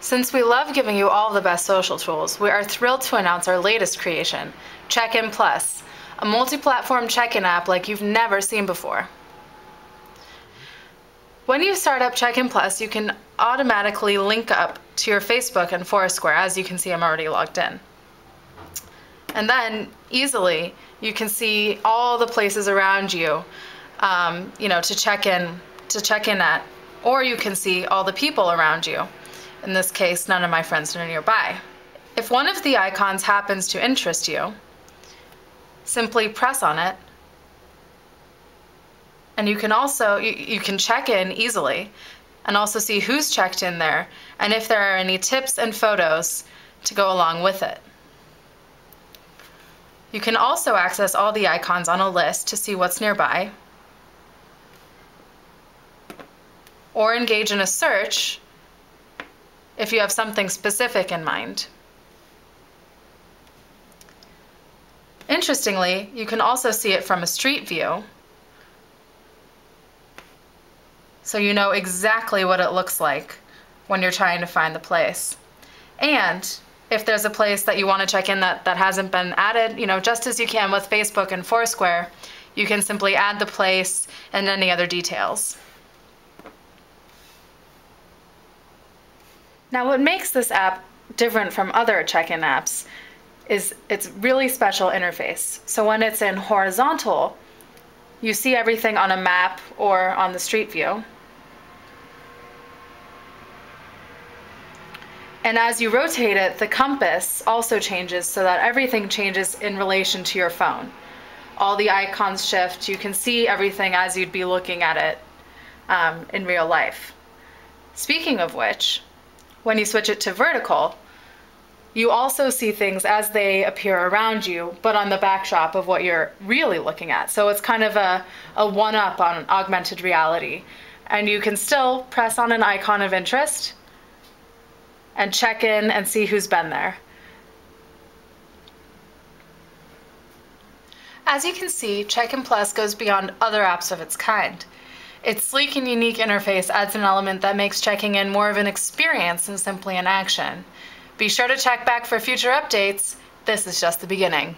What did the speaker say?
Since we love giving you all the best social tools, we are thrilled to announce our latest creation, Check-in Plus, a multi-platform check-in app like you've never seen before. When you start up Check-in Plus, you can automatically link up to your Facebook and Foursquare. As you can see, I'm already logged in. And then easily, you can see all the places around you, um, you know, to check in to check in at, or you can see all the people around you. In this case, none of my friends are nearby. If one of the icons happens to interest you, simply press on it. And you can also, you, you can check in easily and also see who's checked in there and if there are any tips and photos to go along with it. You can also access all the icons on a list to see what's nearby or engage in a search if you have something specific in mind. Interestingly, you can also see it from a street view, so you know exactly what it looks like when you're trying to find the place. And if there's a place that you want to check in that, that hasn't been added, you know, just as you can with Facebook and Foursquare, you can simply add the place and any other details. Now what makes this app different from other check-in apps is its really special interface. So when it's in horizontal, you see everything on a map or on the street view. And as you rotate it, the compass also changes so that everything changes in relation to your phone. All the icons shift. You can see everything as you'd be looking at it um, in real life. Speaking of which, when you switch it to vertical, you also see things as they appear around you, but on the backdrop of what you're really looking at. So it's kind of a, a one up on augmented reality. And you can still press on an icon of interest and check in and see who's been there. As you can see, Check-in Plus goes beyond other apps of its kind. Its sleek and unique interface adds an element that makes checking in more of an experience than simply an action. Be sure to check back for future updates. This is just the beginning.